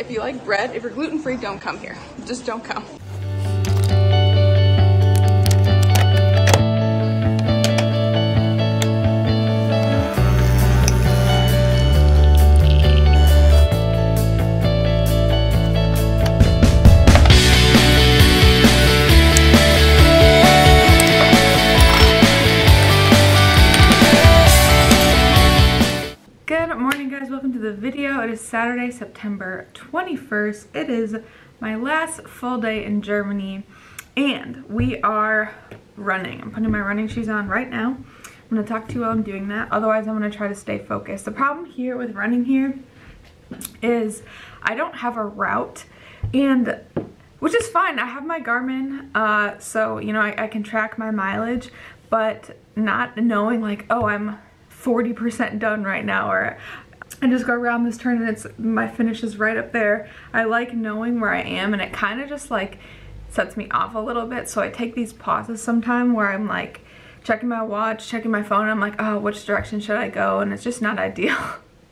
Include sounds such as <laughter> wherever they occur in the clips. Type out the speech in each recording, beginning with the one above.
If you like bread, if you're gluten-free, don't come here. Just don't come. The video. It is Saturday, September 21st. It is my last full day in Germany and we are running. I'm putting my running shoes on right now. I'm gonna talk to you while I'm doing that. Otherwise, I'm gonna try to stay focused. The problem here with running here is I don't have a route and which is fine. I have my Garmin, uh, so you know I, I can track my mileage, but not knowing like, oh, I'm 40% done right now or I just go around this turn and it's my finish is right up there. I like knowing where I am and it kind of just like sets me off a little bit. So I take these pauses sometime where I'm like checking my watch, checking my phone. I'm like, oh, which direction should I go? And it's just not ideal.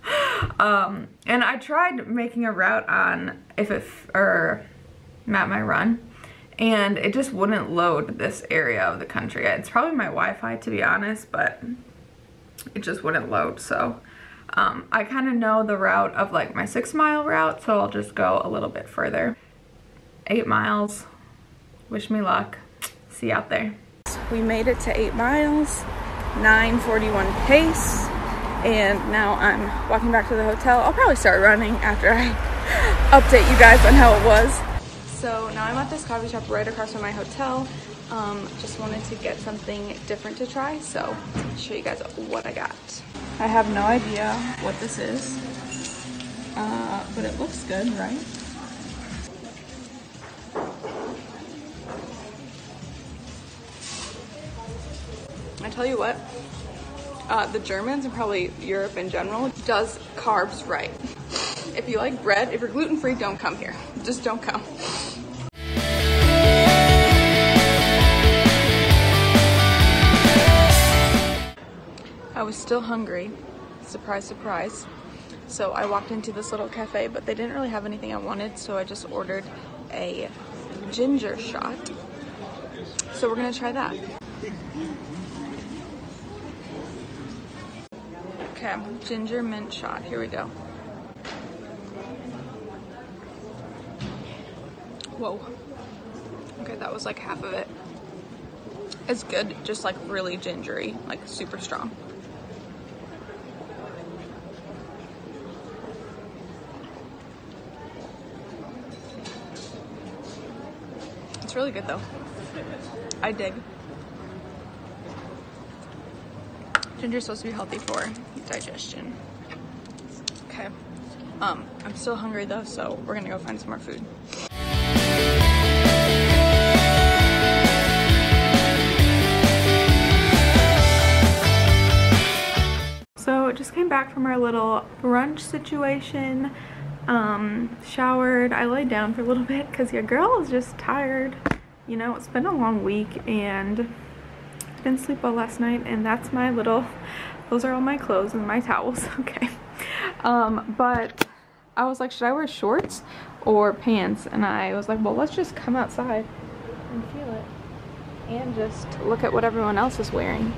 <laughs> um, and I tried making a route on if it, or map my run and it just wouldn't load this area of the country. It's probably my Wi-Fi to be honest, but it just wouldn't load. So um, I kind of know the route of like my six mile route, so I'll just go a little bit further. Eight miles. Wish me luck. See you out there. We made it to eight miles, 941 pace, and now I'm walking back to the hotel. I'll probably start running after I <laughs> update you guys on how it was. So now I'm at this coffee shop right across from my hotel. Um, just wanted to get something different to try, so I'll show you guys what I got. I have no idea what this is, uh, but it looks good, right? I tell you what, uh, the Germans and probably Europe in general does carbs right. If you like bread, if you're gluten-free, don't come here. Just don't come. I was still hungry. Surprise, surprise. So I walked into this little cafe, but they didn't really have anything I wanted, so I just ordered a ginger shot. So we're gonna try that. Okay, ginger mint shot. Here we go. Whoa. Okay, that was like half of it. It's good, just like really gingery, like super strong. Really good though. I dig. Ginger's supposed to be healthy for digestion. Okay. Um, I'm still hungry though, so we're gonna go find some more food. So just came back from our little brunch situation. Um, showered. I laid down for a little <laughs> bit because your girl is just tired. You know, it's been a long week and I didn't sleep well last night and that's my little, <laughs> those are all my clothes and my towels, <laughs> okay. Um, but I was like, should I wear shorts or pants? And I was like, well, let's just come outside and feel it and just look at what everyone else is wearing.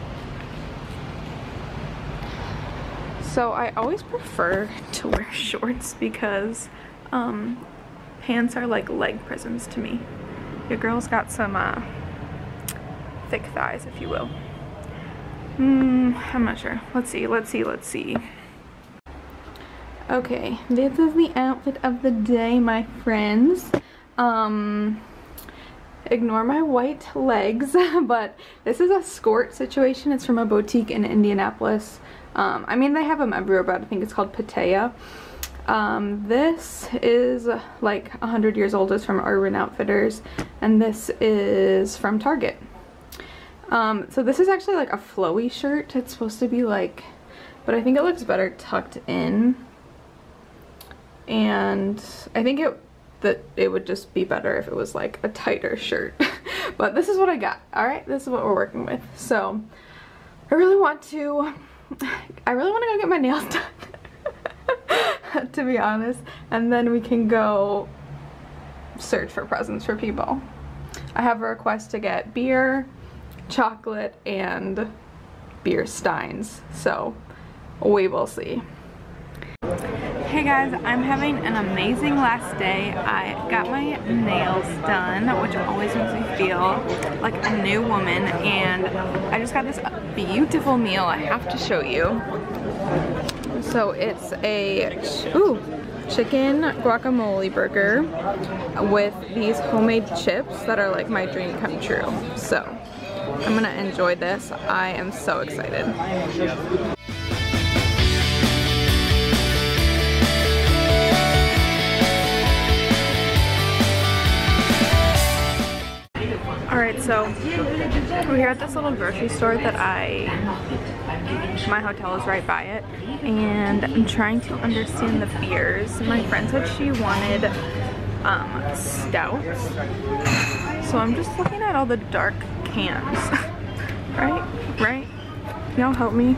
So I always prefer to wear <laughs> shorts because um, pants are like leg prisons to me. Your girl's got some uh, thick thighs, if you will. Hmm, I'm not sure. Let's see, let's see, let's see. Okay, this is the outfit of the day, my friends. Um, ignore my white legs, <laughs> but this is a skirt situation. It's from a boutique in Indianapolis. Um, I mean, they have them everywhere, but I think it's called Pattaya. Um, this is like 100 years old. It's from Urban Outfitters, and this is from Target. Um, so this is actually like a flowy shirt. It's supposed to be like, but I think it looks better tucked in. And I think it that it would just be better if it was like a tighter shirt. <laughs> but this is what I got. All right, this is what we're working with. So I really want to <laughs> I really want to go get my nails done. <laughs> to be honest. And then we can go search for presents for people. I have a request to get beer, chocolate, and beer steins. So we will see. Hey guys, I'm having an amazing last day. I got my nails done, which always makes me feel like a new woman, and I just got this beautiful meal I have to show you. So it's a, ooh, chicken guacamole burger with these homemade chips that are like my dream come true. So I'm gonna enjoy this. I am so excited. Alright, so we're here at this little grocery store that I, my hotel is right by it, and I'm trying to understand the beers. My friend said she wanted um, stouts, so I'm just looking at all the dark cans. <laughs> right? Right? Y'all help me?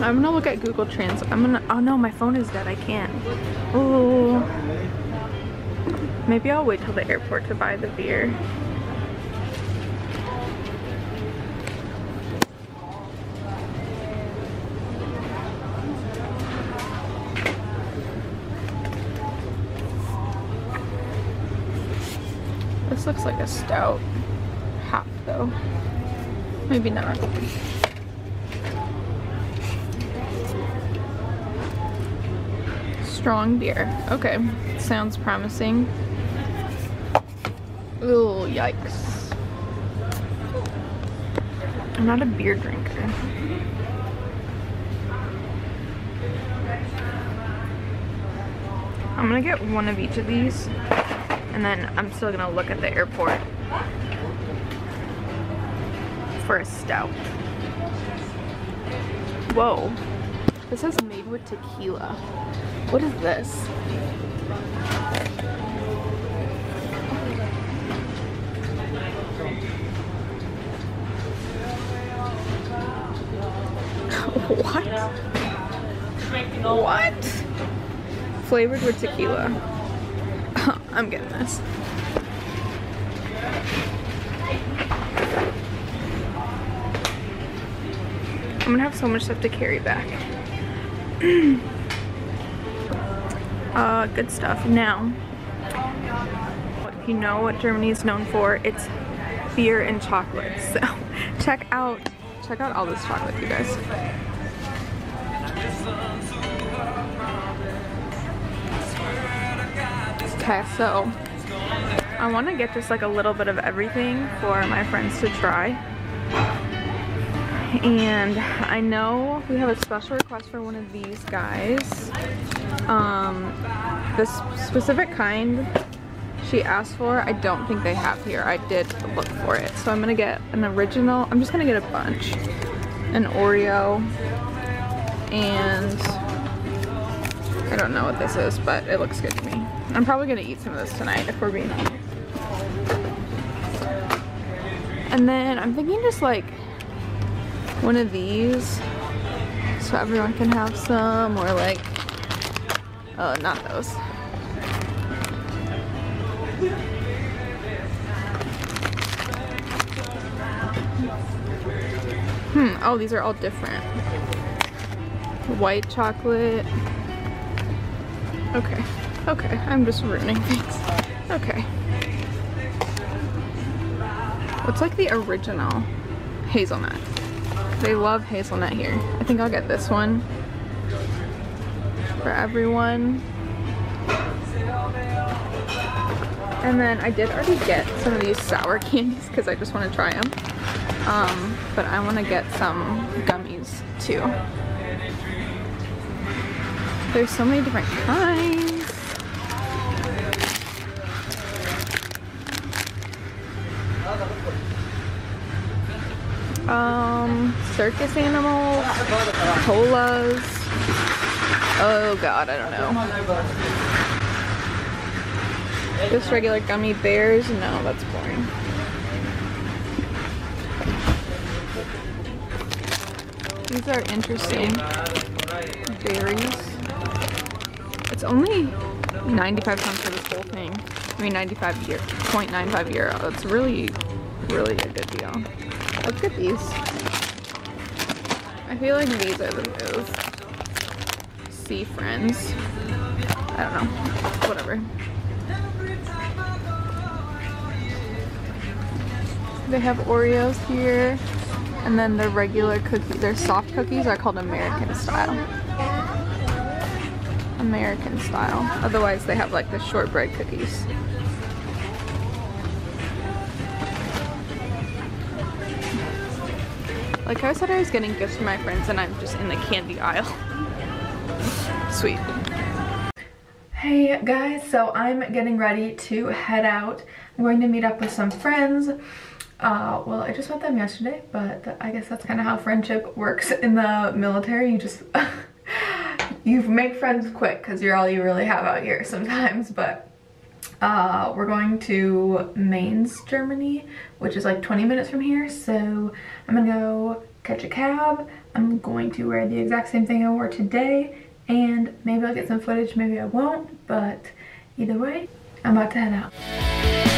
I'm gonna look at Google Trends. I'm gonna, oh no, my phone is dead, I can't. Oh. Maybe I'll wait till the airport to buy the beer. This looks like a stout. Half though. Maybe not. Strong beer. Okay, sounds promising. Ooh, yikes. I'm not a beer drinker. I'm gonna get one of each of these and then I'm still gonna look at the airport for a stout. Whoa. This is made with tequila. What is this? What? What? Flavored with tequila. <laughs> I'm getting this. I'm gonna have so much stuff to carry back. <clears throat> uh, good stuff. Now, if you know what Germany is known for, it's beer and chocolate. <laughs> So check out, check out all this chocolate, you guys. Okay, so I want to get just like a little bit of everything for my friends to try. And I know we have a special request for one of these guys. Um, this specific kind she asked for, I don't think they have here. I did look for it. So I'm gonna get an original, I'm just gonna get a bunch. An Oreo and I don't know what this is, but it looks good to me. I'm probably gonna eat some of this tonight if we're being honest. And then I'm thinking just like one of these so everyone can have some or like, oh, not those. Hmm, oh, these are all different. White chocolate. Okay, okay, I'm just ruining things. Okay. What's like the original hazelnut? They love hazelnut here. I think I'll get this one for everyone. And then I did already get some of these sour <laughs> candies because I just want to try them. Um, but I want to get some gummies too. There's so many different kinds. Um, circus animals, colas. Oh god, I don't know. Just regular gummy bears? No, that's boring. These are interesting berries. It's only 95 cents for this whole thing. I mean 95 year, 0.95 euro. It's really, really a good deal. Look at these. I feel like these are the move. Sea friends. I don't know. Whatever. They have Oreos here. And then the regular cookies, their soft cookies are called American style. American style. Otherwise they have like the shortbread cookies. Like I said I was getting gifts for my friends and I'm just in the candy aisle. <laughs> Sweet. Hey guys, so I'm getting ready to head out. I'm going to meet up with some friends. Uh, well, I just met them yesterday, but I guess that's kind of how friendship works in the military. You just, <laughs> you make friends quick because you're all you really have out here sometimes, but uh, we're going to Mainz, Germany, which is like 20 minutes from here. So I'm gonna go catch a cab. I'm going to wear the exact same thing I wore today and maybe I'll get some footage, maybe I won't, but either way, I'm about to head out.